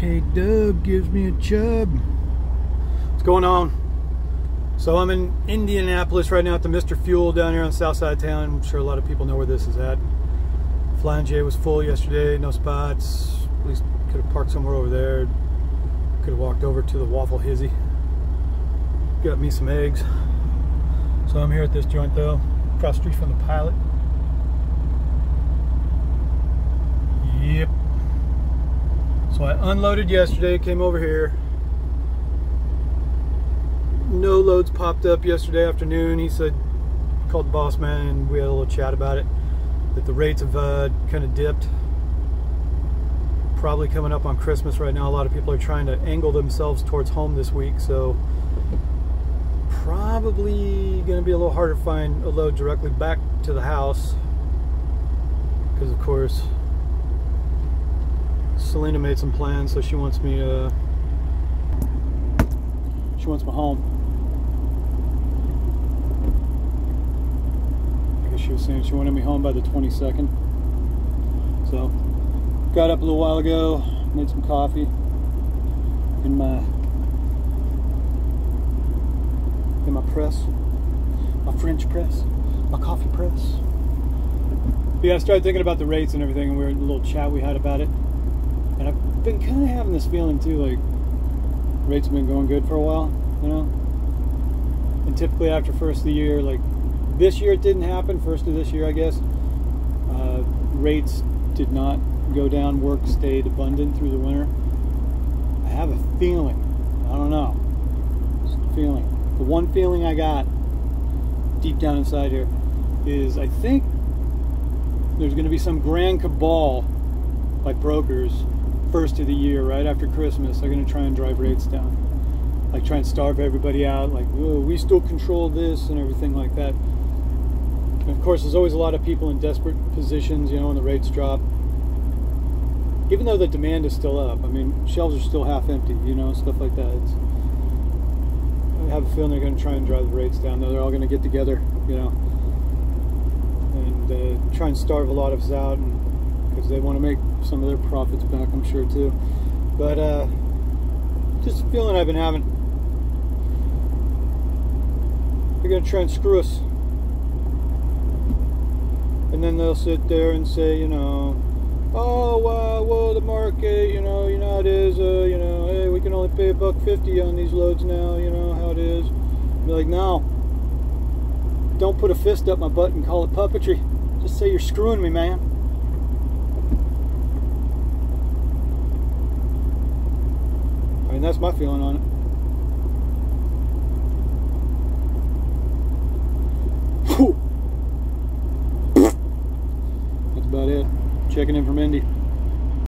gives me a chub. What's going on? So I'm in Indianapolis right now at the Mr. Fuel down here on the south side of town. I'm sure a lot of people know where this is at. Flying J was full yesterday, no spots. At least could have parked somewhere over there. Could have walked over to the Waffle Hizzy. Got me some eggs. So I'm here at this joint though, across the street from the pilot. Yep. So I unloaded yesterday, came over here. No loads popped up yesterday afternoon. He said, called the boss man and we had a little chat about it. That the rates have uh, kind of dipped. Probably coming up on Christmas right now. A lot of people are trying to angle themselves towards home this week. So probably going to be a little harder to find a load directly back to the house. Because of course Selena made some plans, so she wants me to. Uh, she wants me home. I guess she was saying she wanted me home by the 22nd. So, got up a little while ago, made some coffee in my in my press, my French press, my coffee press. But yeah, I started thinking about the rates and everything, and we were in a little chat we had about it. And I've been kind of having this feeling too, like rates have been going good for a while, you know. And typically after first of the year, like this year it didn't happen. First of this year, I guess, uh, rates did not go down. Work stayed abundant through the winter. I have a feeling. I don't know. Just a feeling. The one feeling I got deep down inside here is I think there's going to be some grand cabal by brokers first of the year, right after Christmas, they're going to try and drive rates down. Like try and starve everybody out, like, we still control this and everything like that. And of course, there's always a lot of people in desperate positions, you know, when the rates drop. Even though the demand is still up, I mean, shelves are still half empty, you know, stuff like that. It's, I have a feeling they're going to try and drive the rates down. though. They're all going to get together, you know, and uh, try and starve a lot of us out and because they want to make some of their profits back, I'm sure too. But uh, just a feeling I've been having. They're going to try and screw us. And then they'll sit there and say, you know, oh, well, well the market, you know, you know how it is, uh, you know, hey, we can only pay a buck fifty on these loads now, you know how it is. Be like, no, don't put a fist up my butt and call it puppetry. Just say you're screwing me, man. Mean, that's my feeling on it. Whew. That's about it. Checking in from Indy.